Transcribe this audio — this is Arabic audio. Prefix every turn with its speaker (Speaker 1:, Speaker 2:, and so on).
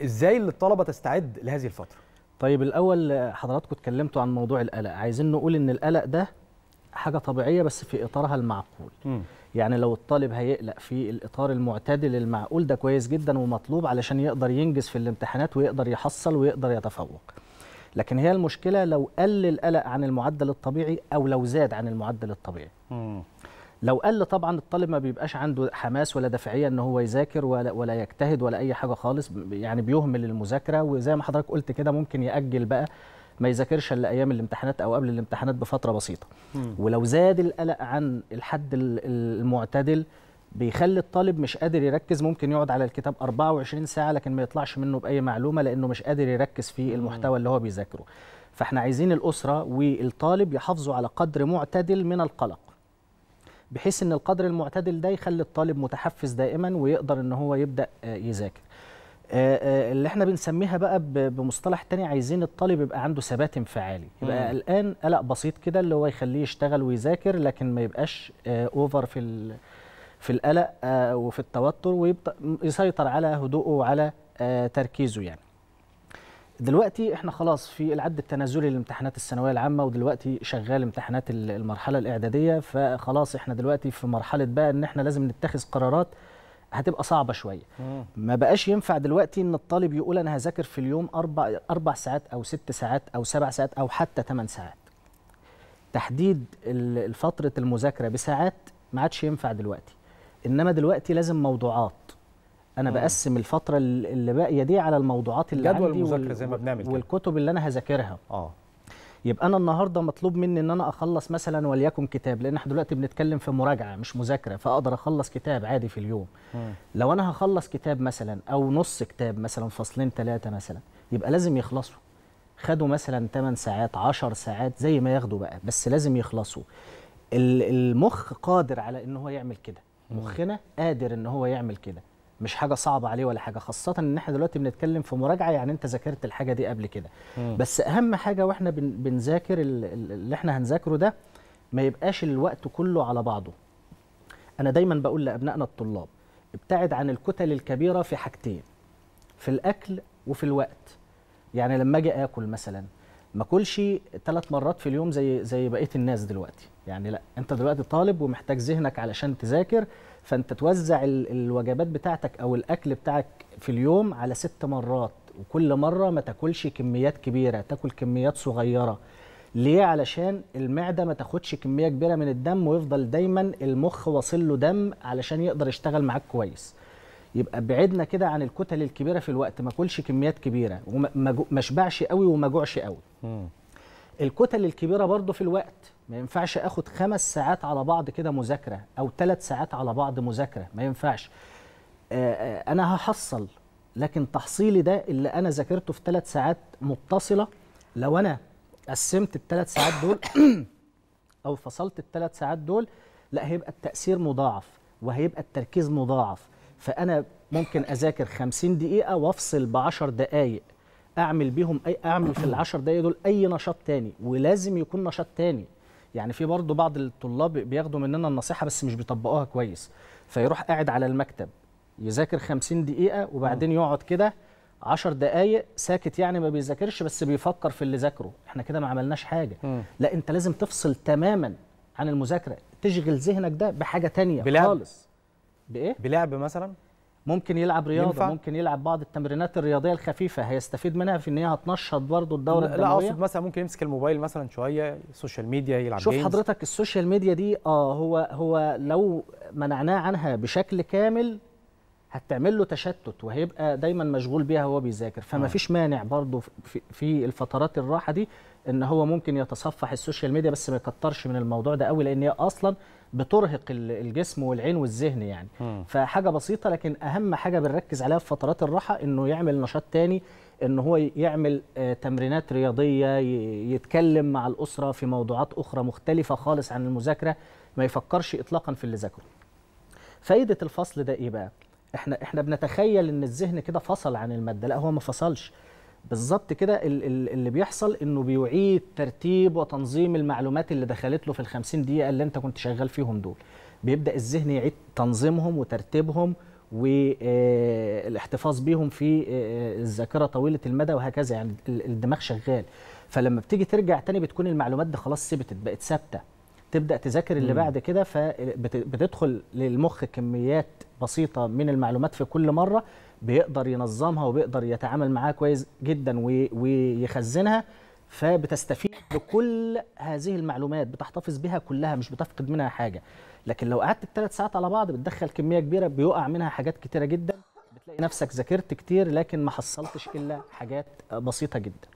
Speaker 1: إزاي الطلبة تستعد لهذه الفترة؟
Speaker 2: طيب الأول حضراتكم اتكلمتوا عن موضوع القلق. عايزين نقول إن القلق ده حاجة طبيعية بس في إطارها المعقول.
Speaker 1: مم.
Speaker 2: يعني لو الطالب هيقلق في الإطار المعتدل المعقول ده كويس جدا ومطلوب علشان يقدر ينجز في الامتحانات ويقدر يحصل ويقدر يتفوق. لكن هي المشكلة لو قل القلق عن المعدل الطبيعي أو لو زاد عن المعدل الطبيعي.
Speaker 1: مم.
Speaker 2: لو قل طبعا الطالب ما بيبقاش عنده حماس ولا دافعية إن هو يذاكر ولا ولا يجتهد ولا أي حاجة خالص يعني بيهمل المذاكرة. وزي ما حضرتك قلت كده ممكن يأجل بقى ما يذاكرش إلا أيام الامتحانات أو قبل الامتحانات بفترة
Speaker 1: بسيطة.
Speaker 2: ولو زاد القلق عن الحد ال- المعتدل بيخلي الطالب مش قادر يركز. ممكن يقعد على الكتاب 24 ساعة لكن ما يطلعش منه بأي معلومة لأنه مش قادر يركز في المحتوى اللي هو بيذاكره. فإحنا عايزين الأسرة والطالب يحافظوا على قدر معتدل من القلق. بحيث إن القدر المعتدل ده يخلي الطالب متحفز دائما ويقدر إن هو يبدأ آه، يذاكر. آه، آه، اللي إحنا بنسميها بقى بمصطلح تاني عايزين الطالب يبقى عنده ثبات انفعالي. يبقى. قلقان قلق بسيط كده اللي هو يخليه يشتغل ويذاكر لكن ما يبقاش اوفر في في القلق وفي التوتر ويبقى يسيطر على هدوءه وعلى تركيزه يعني. دلوقتي إحنا خلاص في العد التنازلي للامتحانات الثانوية العامة ودلوقتي شغال امتحانات ال- المرحلة الإعدادية. فخلاص إحنا دلوقتي في مرحلة بقى إن إحنا لازم نتخذ قرارات هتبقى صعبة
Speaker 1: شوية.
Speaker 2: ما بقاش ينفع دلوقتي إن الطالب يقول أنا هذاكر في اليوم أربع أربع ساعات أو ست ساعات أو سبع ساعات أو حتى ثمان ساعات. تحديد فترة المذاكرة بساعات ما عادش ينفع دلوقتي. إنما دلوقتي لازم موضوعات. أنا
Speaker 1: مم.
Speaker 2: بقسم الفترة ال- اللي باقية دي على الموضوعات اللي
Speaker 1: جدول
Speaker 2: عندي
Speaker 1: المذاكرة زي ما بنعمل.
Speaker 2: والكتب اللي أنا هذاكرها.
Speaker 1: آه.
Speaker 2: يبقى أنا النهارده مطلوب مني إن أنا أخلص مثلا وليكن كتاب لأن إحنا دلوقتي بنتكلم في مراجعة مش مذاكرة فأقدر أخلص كتاب عادي في اليوم.
Speaker 1: مم.
Speaker 2: لو أنا هخلص كتاب مثلا أو نص كتاب مثلا فصلين ثلاثة مثلا يبقى لازم يخلصوا. خدوا مثلا 8 ساعات 10 ساعات زي ما ياخدوا بقى بس لازم يخلصوا. ال- المخ قادر على إن هو يعمل كده. مخنا قادر إن هو يعمل كده. مش حاجة صعبة عليه ولا حاجة خاصة إن إحنا دلوقتي بنتكلم في مراجعة يعني أنت ذاكرت الحاجة دي قبل كده. بس أهم حاجة وإحنا بن- بنذاكر ال- ال- اللي إحنا هنذاكره ده ما يبقاش الوقت كله على بعضه. أنا دايما بقول لأبنائنا الطلاب ابتعد عن الكتل الكبيرة في حاجتين في الأكل وفي الوقت. يعني لما أجي آكل مثلا ما اكلش ثلاث مرات في اليوم زي زي بقية الناس دلوقتي. يعني لا انت دلوقتي طالب ومحتاج ذهنك علشان تذاكر فانت توزع ال- الوجبات بتاعتك أو الاكل بتاعك في اليوم على ست مرات. وكل مرة ما تاكلش كميات كبيرة تاكل كميات صغيرة. ليه؟ علشان المعدة ما تاخدش كمية كبيرة من الدم ويفضل دايما المخ واصل له دم علشان يقدر يشتغل معاك كويس. يبقى بعدنا كده عن الكتل الكبيرة في الوقت ما اكلش كميات كبيرة وما اشبعش قوي وما جوعش قوي.
Speaker 1: مم.
Speaker 2: الكتل الكبيرة برضه في الوقت ما ينفعش آخد خمس ساعات على بعض كده مذاكرة أو ثلاث ساعات على بعض مذاكرة ما ينفعش. آه، آه، أنا هحصل لكن تحصيلي ده اللي أنا ذاكرته في ثلاث ساعات متصلة لو أنا قسمت الثلاث ساعات دول أو فصلت الثلاث ساعات دول لا هيبقى التأثير مضاعف وهيبقى التركيز مضاعف. فأنا ممكن أذاكر 50 دقيقة وأفصل ب 10 دقائق أعمل بيهم اي أعمل في ال 10 دقائق دول أي نشاط تاني ولازم يكون نشاط تاني. يعني في برضه بعض الطلاب بياخدوا مننا النصيحة بس مش بيطبقوها كويس. فيروح قاعد على المكتب يذاكر 50 دقيقة وبعدين يقعد كده 10 دقائق ساكت يعني ما بيذاكرش بس بيفكر في اللي ذاكره. إحنا كده ما عملناش
Speaker 1: حاجة.
Speaker 2: لا أنت لازم تفصل تماما عن المذاكرة تشغل ذهنك ده بحاجة تانية
Speaker 1: بلعب؟
Speaker 2: خالص. بإيه
Speaker 1: بلعب مثلا
Speaker 2: ممكن يلعب رياضة
Speaker 1: ينفع؟
Speaker 2: ممكن يلعب بعض التمرينات الرياضية الخفيفة هيستفيد منها في إن هي هتنشط برضه الدورة
Speaker 1: لا
Speaker 2: الدموية
Speaker 1: أقصد مثلا ممكن يمسك الموبايل مثلا شوية ال social media يلعب
Speaker 2: شوية
Speaker 1: games.
Speaker 2: حضرتك ال social media دي آه هو هو لو منعناه عنها بشكل كامل هتعمل له تشتت وهيبقى دايما مشغول بيها وهو بيذاكر فما
Speaker 1: آه.
Speaker 2: فيش مانع برضه في, في الفترات الراحة دي إن هو ممكن يتصفح ال social media بس ما يكترش من الموضوع ده قوي لأن هي أصلا بترهق ال- الجسم والعين والذهن يعني
Speaker 1: مم.
Speaker 2: فحاجة بسيطة لكن أهم حاجة بنركز عليها في فترات الراحة إنه يعمل نشاط تاني ان هو يعمل آه، تمرينات رياضية يتكلم مع الأسرة في موضوعات أخرى مختلفة خالص عن المذاكرة ما يفكرش اطلاقا في اللي ذاكره فايدة الفصل ده إيه بقى إحنا إحنا بنتخيل إن الذهن كده فصل عن المادة. لا هو ما فصلش. بالظبط كده ال- ال- اللي بيحصل إنه بيعيد ترتيب وتنظيم المعلومات اللي دخلت له في ال 50 دقيقة اللي أنت كنت شغال فيهم دول. بيبدأ الذهن يعيد تنظيمهم وترتيبهم والاحتفاظ بيهم في آه، الذاكرة طويلة المدى وهكذا. يعني ال- الدماغ شغال. فلما بتيجي ترجع تاني بتكون المعلومات دي خلاص ثبتت بقت ثابتة. تبدأ تذاكر اللي. بعد كده فبتدخل للمخ كميات بسيطة من المعلومات في كل مرة بيقدر ينظمها وبيقدر يتعامل معاها كويس جدا وي- ويخزنها فبتستفيد بكل هذه المعلومات بتحتفظ بها كلها مش بتفقد منها حاجة لكن لو قعدت الثلاث ساعات على بعض بتدخل كمية كبيرة بيقع منها حاجات كتيرة جدا بتلاقي نفسك ذاكرت كتير لكن ما حصلتش إلا حاجات بسيطة جدا